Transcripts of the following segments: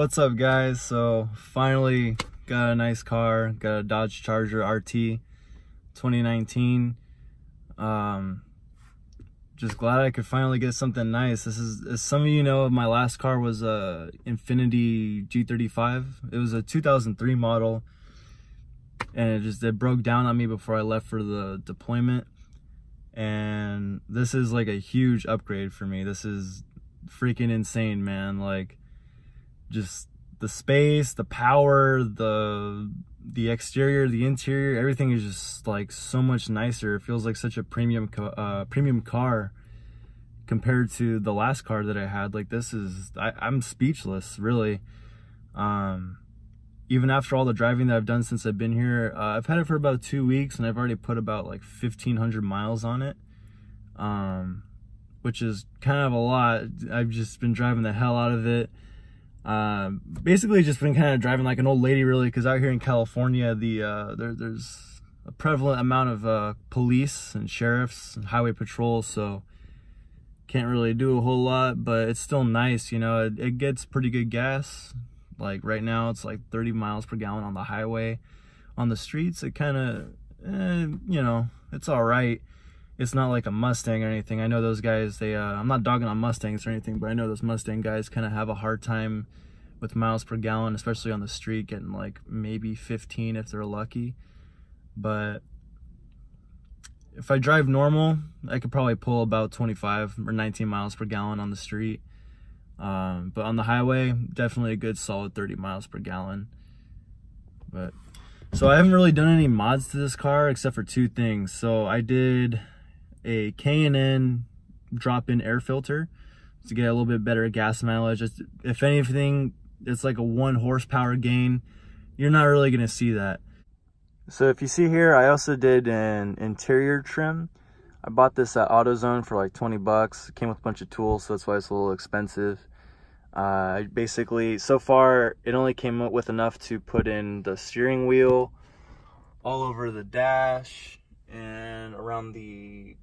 what's up guys? So finally got a nice car, got a Dodge Charger RT 2019. Um, just glad I could finally get something nice. This is, as some of you know, my last car was a Infiniti G35. It was a 2003 model and it just, it broke down on me before I left for the deployment. And this is like a huge upgrade for me. This is freaking insane, man. Like just the space, the power, the the exterior, the interior, everything is just like so much nicer. It feels like such a premium uh, premium car compared to the last car that I had. Like this is, I, I'm speechless, really. Um, even after all the driving that I've done since I've been here, uh, I've had it for about two weeks and I've already put about like 1500 miles on it. Um, which is kind of a lot. I've just been driving the hell out of it. Uh, basically just been kind of driving like an old lady really because out here in California the uh, there, there's a prevalent amount of uh, police and sheriffs and highway patrol so can't really do a whole lot but it's still nice you know? It, it gets pretty good gas. Like right now it's like 30 miles per gallon on the highway. On the streets it kind of eh, you know it's all right it's not like a Mustang or anything. I know those guys, they, uh, I'm not dogging on Mustangs or anything, but I know those Mustang guys kind of have a hard time with miles per gallon, especially on the street, getting like maybe 15 if they're lucky. But if I drive normal, I could probably pull about 25 or 19 miles per gallon on the street. Um, but on the highway, definitely a good solid 30 miles per gallon. But so I haven't really done any mods to this car except for two things. So I did a K&N drop-in air filter to get a little bit better gas mileage. if anything, it's like a one horsepower gain. You're not really gonna see that. So if you see here, I also did an interior trim. I bought this at AutoZone for like 20 bucks. It came with a bunch of tools, so that's why it's a little expensive. Uh, basically, so far, it only came up with enough to put in the steering wheel, all over the dash, and around the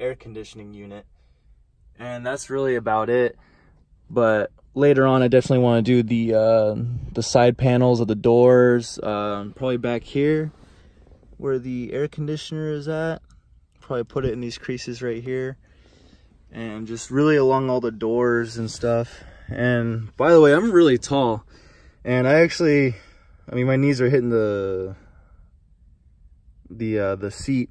air conditioning unit. And that's really about it. But later on, I definitely want to do the uh, the side panels of the doors. Um, probably back here where the air conditioner is at. Probably put it in these creases right here. And just really along all the doors and stuff. And by the way, I'm really tall. And I actually, I mean, my knees are hitting the the uh, the seat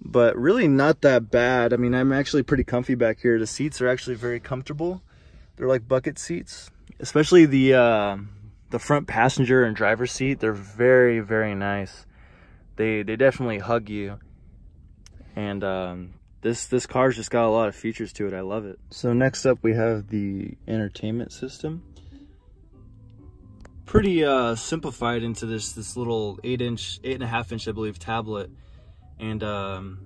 but really not that bad. I mean, I'm actually pretty comfy back here. The seats are actually very comfortable. They're like bucket seats, especially the uh, the front passenger and driver seat. They're very, very nice. They they definitely hug you. And um, this this car's just got a lot of features to it. I love it. So next up we have the entertainment system. Pretty uh, simplified into this this little eight inch, eight and a half inch, I believe, tablet and um,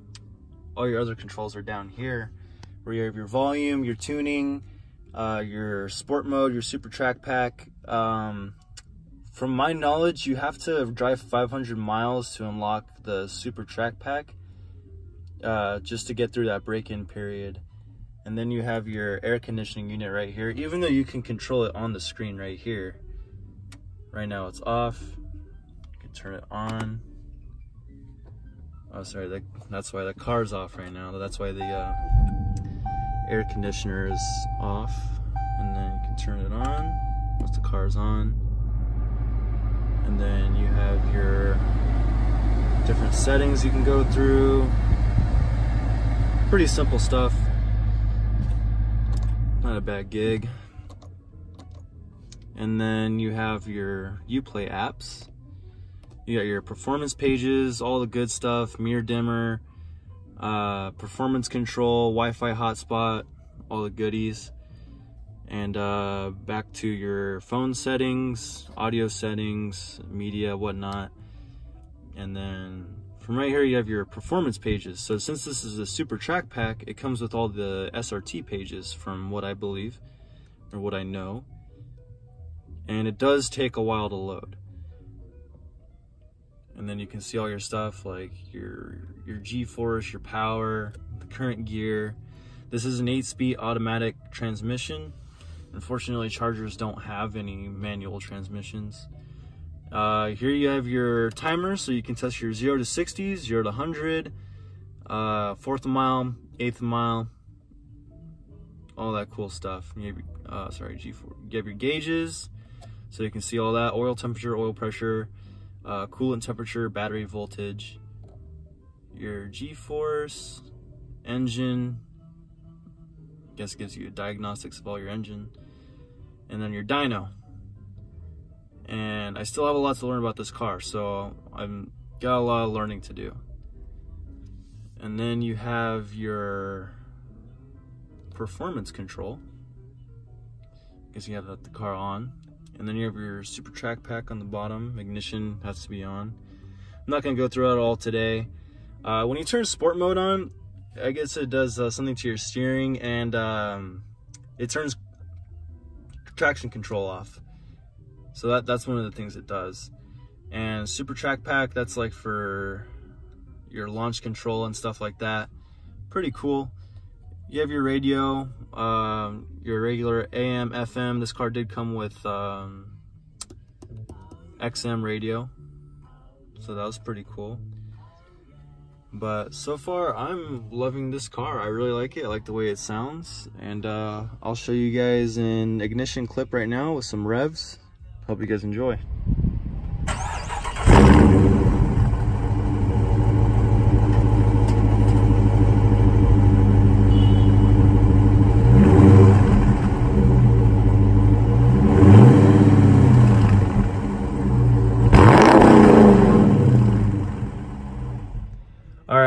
all your other controls are down here where you have your volume, your tuning, uh, your sport mode, your super track pack. Um, from my knowledge, you have to drive 500 miles to unlock the super track pack uh, just to get through that break-in period. And then you have your air conditioning unit right here, even though you can control it on the screen right here. Right now it's off. You can turn it on. Oh, sorry, that's why the car's off right now. That's why the uh, air conditioner is off. And then you can turn it on once the car's on. And then you have your different settings you can go through. Pretty simple stuff. Not a bad gig. And then you have your Uplay apps you got your performance pages, all the good stuff, mirror dimmer, uh, performance control, Wi-Fi hotspot, all the goodies. And uh, back to your phone settings, audio settings, media, whatnot. And then from right here, you have your performance pages. So since this is a super track pack, it comes with all the SRT pages from what I believe, or what I know. And it does take a while to load and then you can see all your stuff like your your g-force your power the current gear this is an 8-speed automatic transmission Unfortunately, Chargers don't have any manual transmissions. Uh, here you have your timer, so you can test your 0 to 60, 0 to 100, uh, fourth mile, eighth mile, all that cool stuff. Uh, sorry, G-force. You have your gauges, so you can see all that. Oil temperature, oil pressure, uh, coolant temperature, battery voltage, your G-force, engine, I guess gives you diagnostics of all your engine, and then your dyno. And I still have a lot to learn about this car, so I've got a lot of learning to do. And then you have your performance control. Because you have the car on. And then you have your super track pack on the bottom. Ignition has to be on. I'm not going to go through it all today. Uh, when you turn sport mode on, I guess it does uh, something to your steering and um, it turns traction control off. So that, that's one of the things it does. And super track pack, that's like for your launch control and stuff like that. Pretty cool. You have your radio, um, your regular AM, FM. This car did come with um, XM radio. So that was pretty cool. But so far, I'm loving this car. I really like it. I like the way it sounds. And uh, I'll show you guys an ignition clip right now with some revs. Hope you guys enjoy.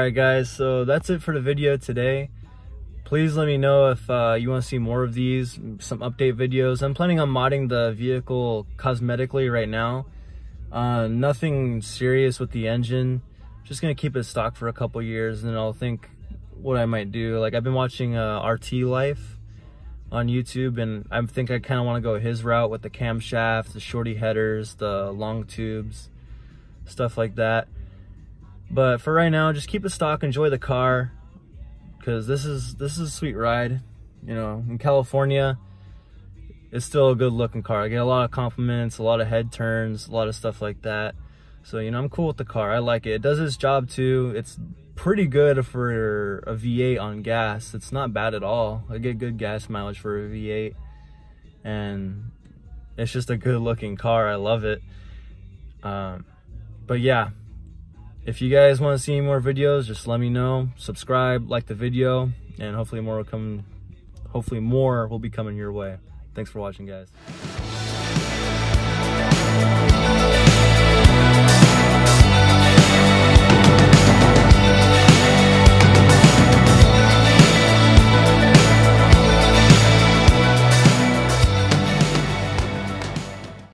Alright guys, so that's it for the video today. Please let me know if uh, you want to see more of these, some update videos. I'm planning on modding the vehicle cosmetically right now. Uh, nothing serious with the engine. Just going to keep it stock for a couple years and then I'll think what I might do. Like I've been watching uh, RT Life on YouTube and I think I kind of want to go his route with the camshaft, the shorty headers, the long tubes, stuff like that. But for right now, just keep it stock, enjoy the car, because this is this is a sweet ride. You know, in California, it's still a good looking car. I get a lot of compliments, a lot of head turns, a lot of stuff like that. So, you know, I'm cool with the car. I like it. It does its job too. It's pretty good for a V8 on gas. It's not bad at all. I get good gas mileage for a V8. And it's just a good looking car. I love it. Um, but yeah, if you guys want to see more videos, just let me know. Subscribe, like the video, and hopefully more will come. Hopefully more will be coming your way. Thanks for watching, guys.